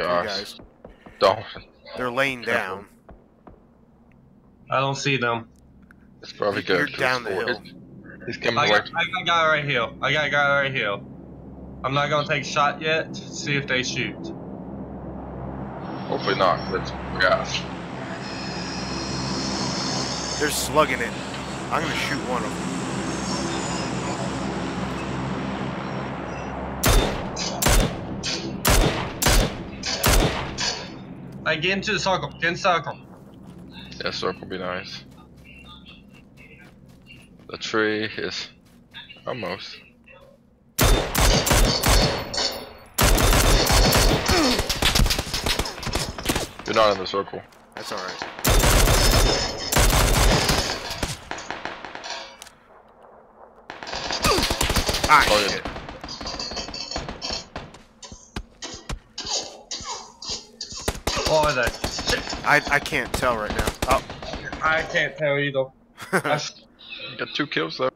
You gosh. guys. Don't. They're laying down. I don't see them. It's probably You're down the hill. He's coming I got, I got a guy right here. I got a guy right here. I'm not gonna take a shot yet. See if they shoot. Hopefully not. Let's gosh. They're slugging it. I'm gonna shoot one of them. Hey, get into the circle. Get in the circle. Yeah, circle be nice. The tree is almost. You're not in the circle. That's alright. Ah, Oh, yeah. shit. What are they? Shit. I, I can't tell right now. Oh. I can't tell either. I, got two kills though.